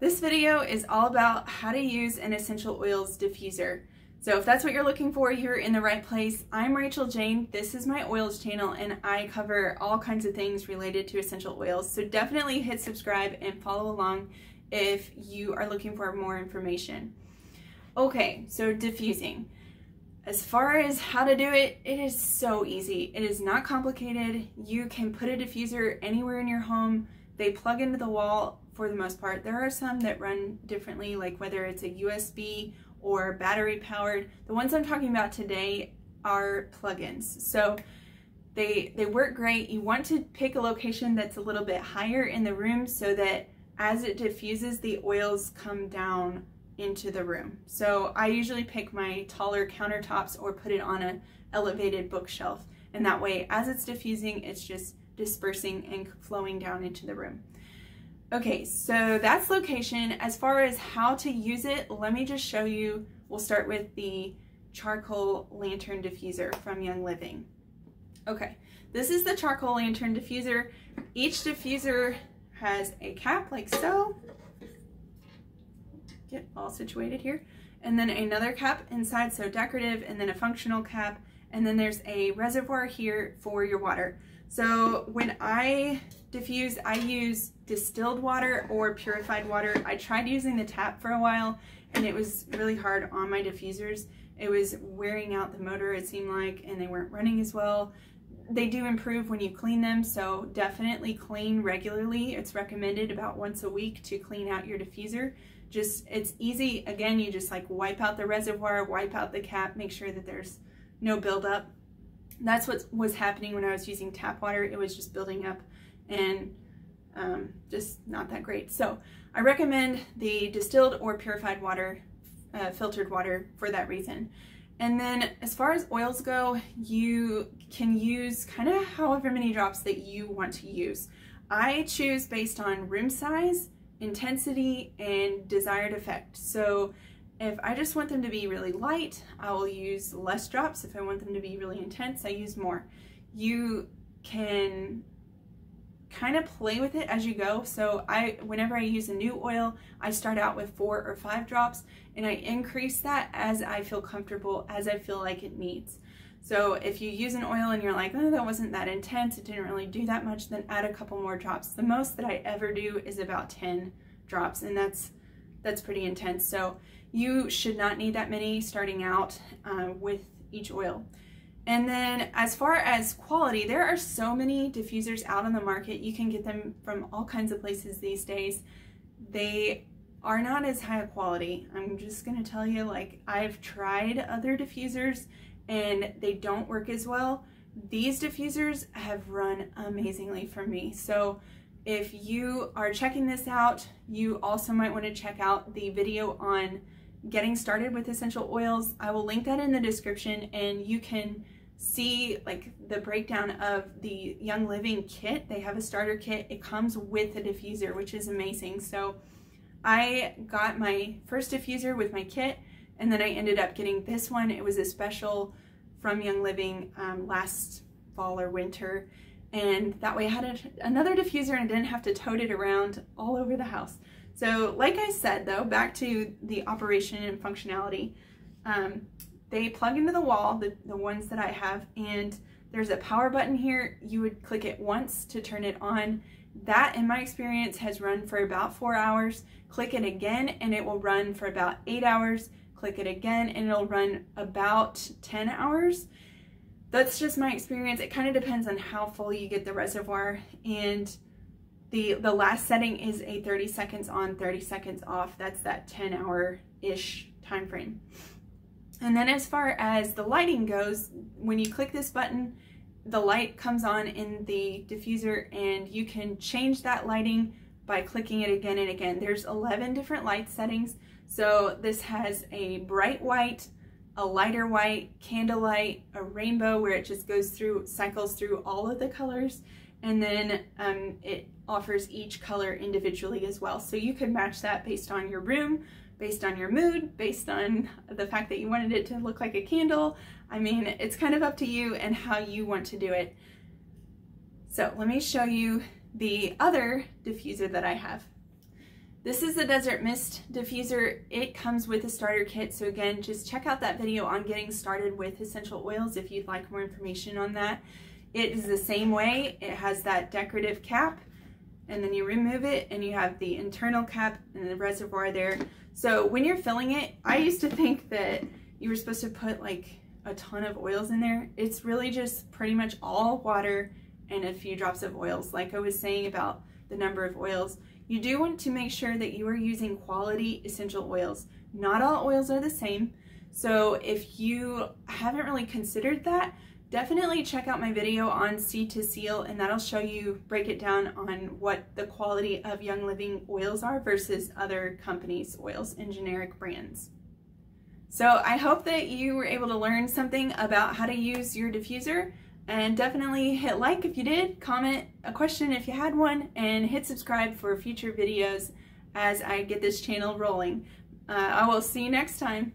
This video is all about how to use an essential oils diffuser. So if that's what you're looking for, you're in the right place. I'm Rachel Jane. This is my oils channel and I cover all kinds of things related to essential oils. So definitely hit subscribe and follow along if you are looking for more information. Okay, so diffusing. As far as how to do it, it is so easy. It is not complicated. You can put a diffuser anywhere in your home. They plug into the wall for the most part. There are some that run differently, like whether it's a USB or battery powered. The ones I'm talking about today are plugins. So they, they work great. You want to pick a location that's a little bit higher in the room so that as it diffuses, the oils come down into the room. So I usually pick my taller countertops or put it on an elevated bookshelf. And that way, as it's diffusing, it's just dispersing and flowing down into the room. Okay, so that's location. As far as how to use it, let me just show you. We'll start with the charcoal lantern diffuser from Young Living. Okay, this is the charcoal lantern diffuser. Each diffuser has a cap like so. Get all situated here. And then another cap inside, so decorative, and then a functional cap. And then there's a reservoir here for your water. So when I diffuse, I use distilled water or purified water. I tried using the tap for a while and it was really hard on my diffusers. It was wearing out the motor, it seemed like, and they weren't running as well. They do improve when you clean them, so definitely clean regularly. It's recommended about once a week to clean out your diffuser. Just, it's easy. Again, you just like wipe out the reservoir, wipe out the cap, make sure that there's no buildup that's what was happening when I was using tap water. It was just building up and um, just not that great. So I recommend the distilled or purified water, uh, filtered water for that reason. And then as far as oils go, you can use kind of however many drops that you want to use. I choose based on room size, intensity, and desired effect. So if I just want them to be really light, I will use less drops. If I want them to be really intense, I use more. You can kind of play with it as you go. So I, whenever I use a new oil, I start out with four or five drops and I increase that as I feel comfortable, as I feel like it needs. So if you use an oil and you're like, oh, that wasn't that intense, it didn't really do that much, then add a couple more drops. The most that I ever do is about 10 drops and that's, that's pretty intense. So you should not need that many starting out uh, with each oil. And then as far as quality, there are so many diffusers out on the market. You can get them from all kinds of places these days. They are not as high quality. I'm just gonna tell you, like I've tried other diffusers and they don't work as well. These diffusers have run amazingly for me. So if you are checking this out, you also might wanna check out the video on getting started with essential oils. I will link that in the description and you can see like the breakdown of the Young Living kit. They have a starter kit. It comes with a diffuser, which is amazing. So I got my first diffuser with my kit and then I ended up getting this one. It was a special from Young Living um, last fall or winter. And that way I had a, another diffuser and didn't have to tote it around all over the house. So like I said though, back to the operation and functionality, um, they plug into the wall, the, the ones that I have, and there's a power button here. You would click it once to turn it on. That, in my experience, has run for about four hours. Click it again and it will run for about eight hours. Click it again and it'll run about 10 hours. That's just my experience. It kind of depends on how full you get the reservoir and the, the last setting is a 30 seconds on, 30 seconds off. That's that 10 hour-ish time frame. And then as far as the lighting goes, when you click this button, the light comes on in the diffuser and you can change that lighting by clicking it again and again. There's 11 different light settings. So this has a bright white, a lighter white, candlelight, a rainbow where it just goes through, cycles through all of the colors. And then um, it offers each color individually as well. So you could match that based on your room, based on your mood, based on the fact that you wanted it to look like a candle. I mean, it's kind of up to you and how you want to do it. So let me show you the other diffuser that I have. This is the Desert Mist diffuser. It comes with a starter kit. So again, just check out that video on getting started with essential oils if you'd like more information on that. It is the same way. It has that decorative cap and then you remove it and you have the internal cap and the reservoir there. So when you're filling it, I used to think that you were supposed to put like a ton of oils in there. It's really just pretty much all water and a few drops of oils. Like I was saying about the number of oils, you do want to make sure that you are using quality essential oils. Not all oils are the same. So if you haven't really considered that, definitely check out my video on Seed to Seal and that'll show you, break it down on what the quality of Young Living oils are versus other companies' oils and generic brands. So I hope that you were able to learn something about how to use your diffuser and definitely hit like if you did, comment a question if you had one, and hit subscribe for future videos as I get this channel rolling. Uh, I will see you next time.